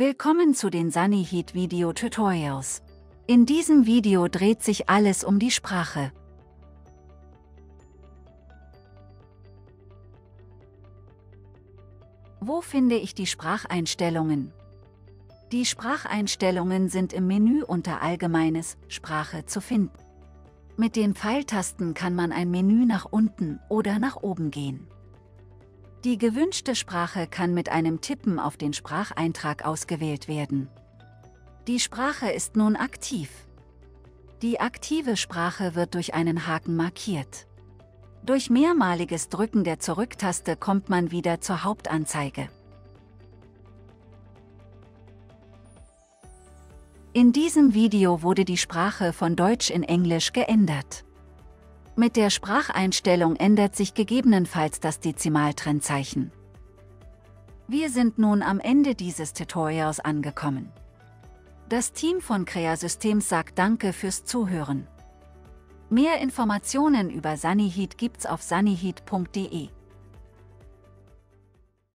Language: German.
Willkommen zu den Sunnyheat Video Tutorials. In diesem Video dreht sich alles um die Sprache. Wo finde ich die Spracheinstellungen? Die Spracheinstellungen sind im Menü unter Allgemeines Sprache zu finden. Mit den Pfeiltasten kann man ein Menü nach unten oder nach oben gehen. Die gewünschte Sprache kann mit einem Tippen auf den Spracheintrag ausgewählt werden. Die Sprache ist nun aktiv. Die aktive Sprache wird durch einen Haken markiert. Durch mehrmaliges Drücken der Zurücktaste kommt man wieder zur Hauptanzeige. In diesem Video wurde die Sprache von Deutsch in Englisch geändert. Mit der Spracheinstellung ändert sich gegebenenfalls das Dezimaltrennzeichen. Wir sind nun am Ende dieses Tutorials angekommen. Das Team von Crea-Systems sagt Danke fürs Zuhören. Mehr Informationen über Sunnyheat gibt's auf sunnyheat.de.